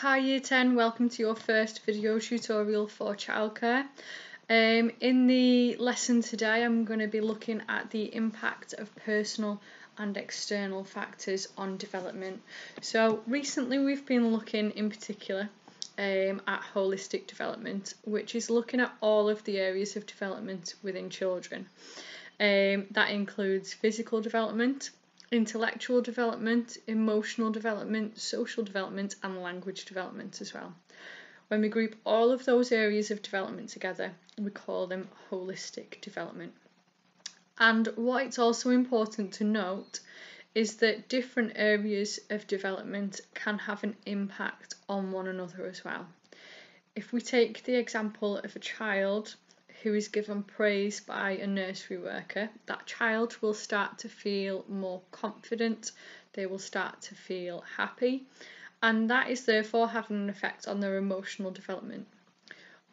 Hi Year 10, welcome to your first video tutorial for childcare. Um, in the lesson today I'm going to be looking at the impact of personal and external factors on development. So recently we've been looking in particular um, at holistic development which is looking at all of the areas of development within children. Um, that includes physical development, intellectual development, emotional development, social development, and language development as well. When we group all of those areas of development together, we call them holistic development. And what it's also important to note is that different areas of development can have an impact on one another as well. If we take the example of a child who is given praise by a nursery worker, that child will start to feel more confident, they will start to feel happy, and that is therefore having an effect on their emotional development.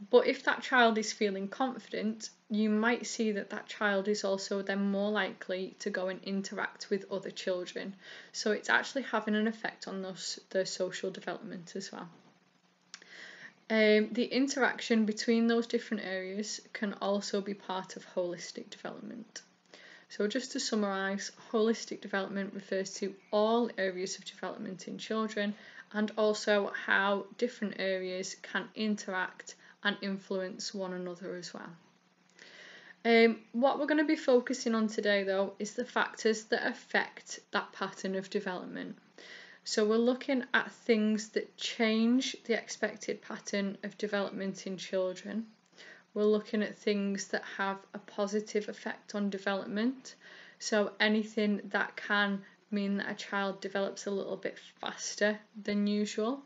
But if that child is feeling confident, you might see that that child is also then more likely to go and interact with other children. So it's actually having an effect on those, their social development as well. Um, the interaction between those different areas can also be part of holistic development. So, just to summarise, holistic development refers to all areas of development in children and also how different areas can interact and influence one another as well. Um, what we're going to be focusing on today, though, is the factors that affect that pattern of development. So we're looking at things that change the expected pattern of development in children. We're looking at things that have a positive effect on development. So anything that can mean that a child develops a little bit faster than usual.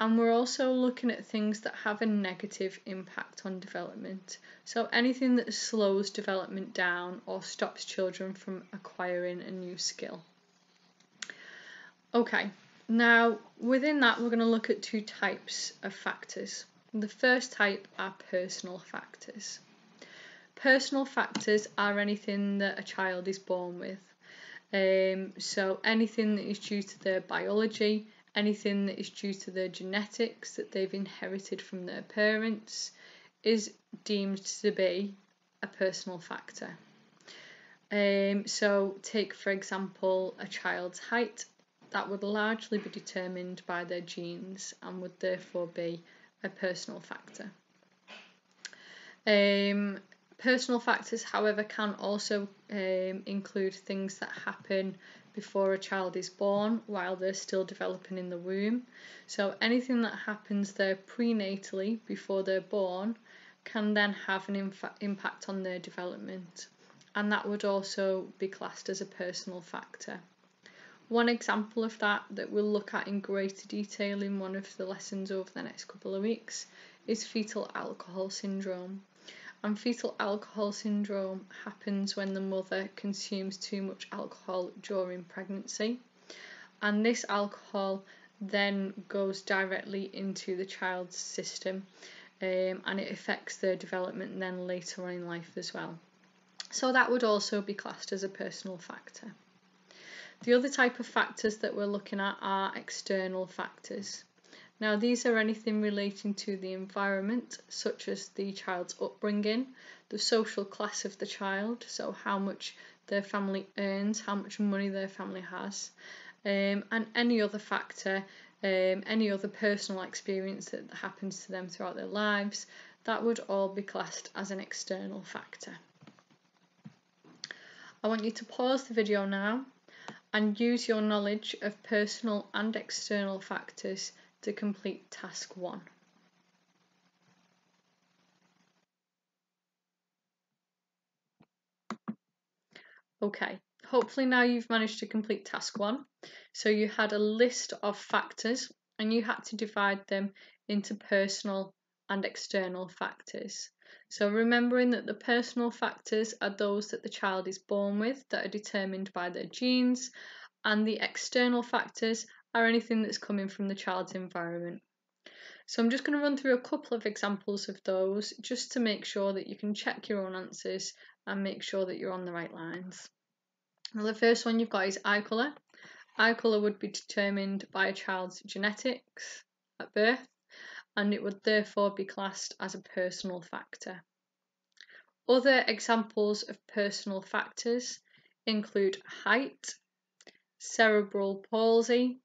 And we're also looking at things that have a negative impact on development. So anything that slows development down or stops children from acquiring a new skill. Okay, now within that we're going to look at two types of factors. The first type are personal factors. Personal factors are anything that a child is born with. Um, so anything that is due to their biology, anything that is due to their genetics that they've inherited from their parents is deemed to be a personal factor. Um, so take for example a child's height that would largely be determined by their genes and would therefore be a personal factor. Um, personal factors, however, can also um, include things that happen before a child is born while they're still developing in the womb. So anything that happens there prenatally before they're born can then have an infa- impact on their development, and that would also be classed as a personal factor. One example of that that we'll look at in greater detail in one of the lessons over the next couple of weeks is fetal alcohol syndrome. And fetal alcohol syndrome happens when the mother consumes too much alcohol during pregnancy. And this alcohol then goes directly into the child's system um, and it affects their development then later on in life as well. So that would also be classed as a personal factor. The other type of factors that we're looking at are external factors. Now, these are anything relating to the environment, such as the child's upbringing, the social class of the child, so how much their family earns, how much money their family has, um, and any other factor, um, any other personal experience that happens to them throughout their lives, that would all be classed as an external factor. I want you to pause the video now and use your knowledge of personal and external factors to complete task 1. Okay, hopefully now you've managed to complete task 1. So you had a list of factors and you had to divide them into personal and external factors. So remembering that the personal factors are those that the child is born with that are determined by their genes and the external factors are anything that's coming from the child's environment. So I'm just going to run through a couple of examples of those just to make sure that you can check your own answers and make sure that you're on the right lines. Now the first one you've got is eye colour. Eye colour would be determined by a child's genetics. at birth, and it would therefore be classed as a personal factor. Other examples of personal factors include height, cerebral palsy,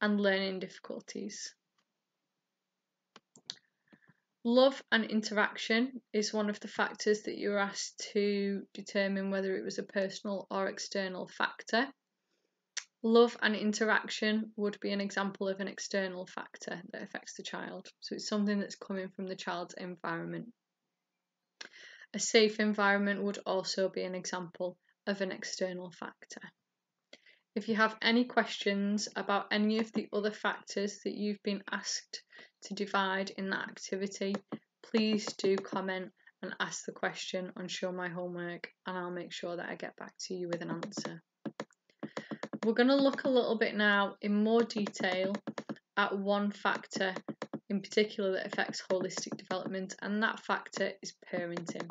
and learning difficulties. Love and interaction is one of the factors that you're asked to determine whether it was a personal or external factor. Love and interaction would be an example of an external factor that affects the child. So it's something that's coming from the child's environment. A safe environment would also be an example of an external factor. If you have any questions about any of the other factors that you've been asked to divide in that activity, please do comment and ask the question on Show My Homework and I'll make sure that I get back to you with an answer. We're going to look a little bit now in more detail at one factor in particular that affects holistic development and that factor is parenting.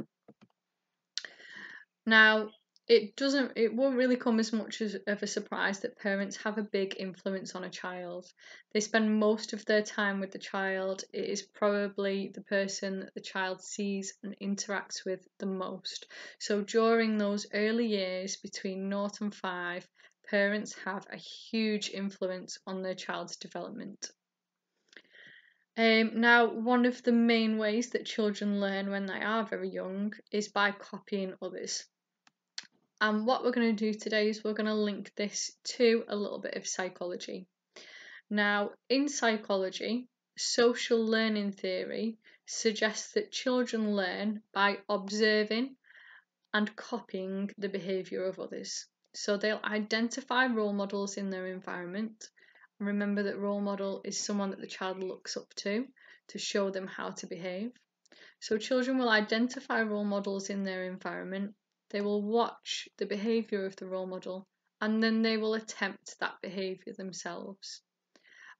Now, it doesn't it won't really come as much as, of a surprise that parents have a big influence on a child. They spend most of their time with the child. It is probably the person that the child sees and interacts with the most. So during those early years between 0 and 5 parents have a huge influence on their child's development um, now, one of the main ways that children learn when they are very young is by copying others. And what we're going to do today is we're going to link this to a little bit of psychology. Now, in psychology, social learning theory suggests that children learn by observing and copying the behaviour of others. So they'll identify role models in their environment. Remember that role model is someone that the child looks up to to show them how to behave. So children will identify role models in their environment they will watch the behaviour of the role model and then they will attempt that behaviour themselves.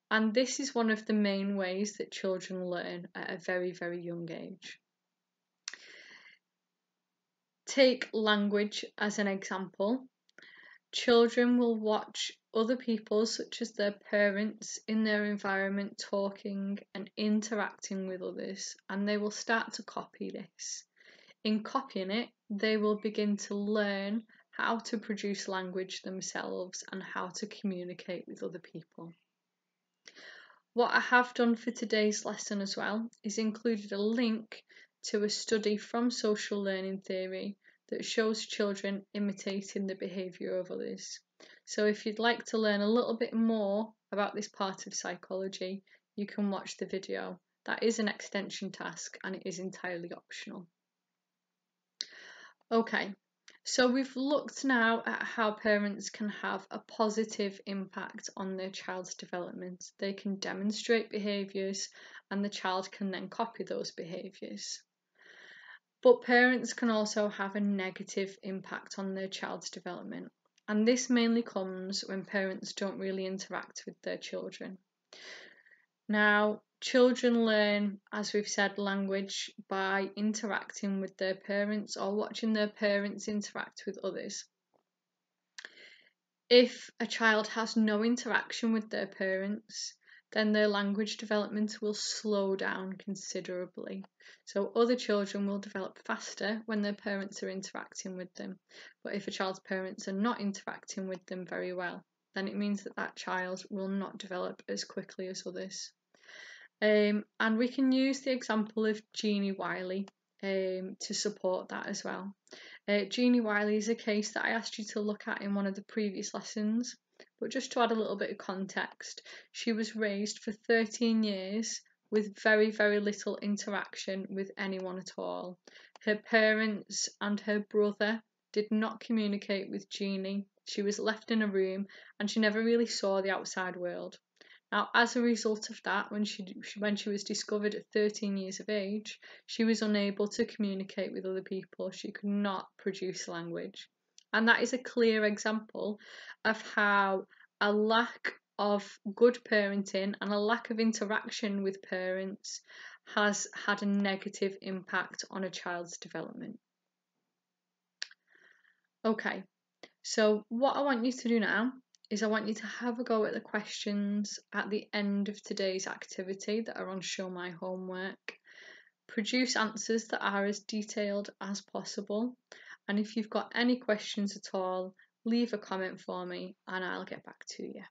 And this is one of the main ways that children learn at a very, very young age. Take language as an example. Children will watch other people, such as their parents, in their environment talking and interacting with others, and they will start to copy this. In copying it, they will begin to learn how to produce language themselves and how to communicate with other people. What I have done for today's lesson as well is included a link to a study from social learning theory that shows children imitating the behaviour of others. So, if you'd like to learn a little bit more about this part of psychology, you can watch the video. That is an extension task and it is entirely optional. Okay, so we've looked now at how parents can have a positive impact on their child's development. They can demonstrate behaviours and the child can then copy those behaviours. But parents can also have a negative impact on their child's development, and this mainly comes when parents don't really interact with their children. Now, Children learn, as we've said, language by interacting with their parents or watching their parents interact with others. If a child has no interaction with their parents, then their language development will slow down considerably. So, other children will develop faster when their parents are interacting with them. But if a child's parents are not interacting with them very well, then it means that that child will not develop as quickly as others. Um, and we can use the example of Genie Wiley um, to support that as well. Uh, Genie Wiley is a case that I asked you to look at in one of the previous lessons, but just to add a little bit of context, she was raised for 13 years with very, very little interaction with anyone at all. Her parents and her brother did not communicate with Genie. She was left in a room and she never really saw the outside world. Now, as a result of that, when she when she was discovered at 13 years of age, she was unable to communicate with other people. She could not produce language, and that is a clear example of how a lack of good parenting and a lack of interaction with parents has had a negative impact on a child's development. Okay, so what I want you to do now is I want you to have a go at the questions at the end of today's activity that are on Show My Homework. Produce answers that are as detailed as possible. And if you've got any questions at all, leave a comment for me and I'll get back to you.